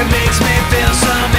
It makes me feel so